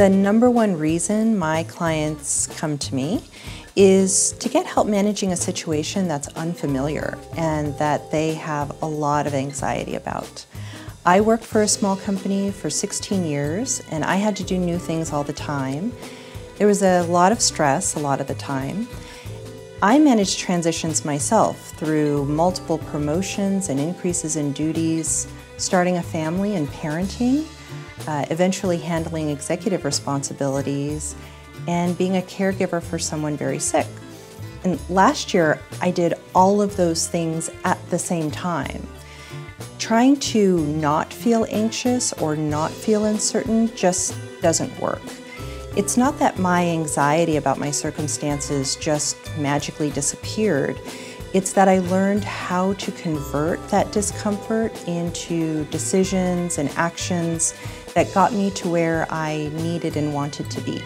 The number one reason my clients come to me is to get help managing a situation that's unfamiliar and that they have a lot of anxiety about. I worked for a small company for 16 years and I had to do new things all the time. There was a lot of stress a lot of the time. I managed transitions myself through multiple promotions and increases in duties, starting a family and parenting, uh, eventually handling executive responsibilities, and being a caregiver for someone very sick. And last year, I did all of those things at the same time. Trying to not feel anxious or not feel uncertain just doesn't work. It's not that my anxiety about my circumstances just magically disappeared. It's that I learned how to convert that discomfort into decisions and actions that got me to where I needed and wanted to be.